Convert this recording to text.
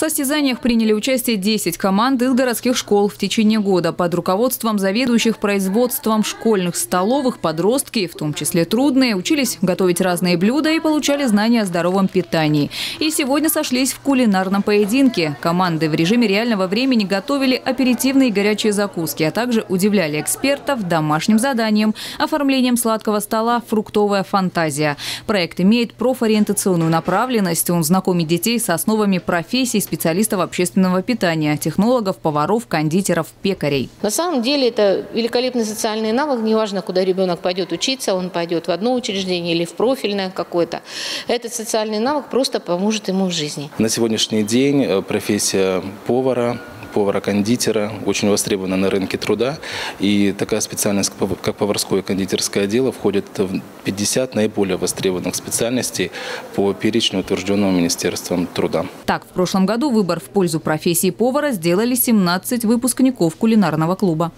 состязаниях приняли участие 10 команд из городских школ. В течение года под руководством заведующих производством школьных столовых подростки, в том числе трудные, учились готовить разные блюда и получали знания о здоровом питании. И сегодня сошлись в кулинарном поединке. Команды в режиме реального времени готовили аперитивные горячие закуски, а также удивляли экспертов домашним заданием, оформлением сладкого стола «Фруктовая фантазия». Проект имеет профориентационную направленность. Он знакомит детей с основами профессий специалистов общественного питания, технологов, поваров, кондитеров, пекарей. На самом деле это великолепный социальный навык. Неважно, куда ребенок пойдет учиться, он пойдет в одно учреждение или в профильное какое-то. Этот социальный навык просто поможет ему в жизни. На сегодняшний день э, профессия повара повара-кондитера очень востребована на рынке труда. И такая специальность, как поварское кондитерское дело, входит в 50 наиболее востребованных специальностей по перечню, утвержденного Министерством труда. Так, в прошлом году выбор в пользу профессии повара сделали 17 выпускников кулинарного клуба.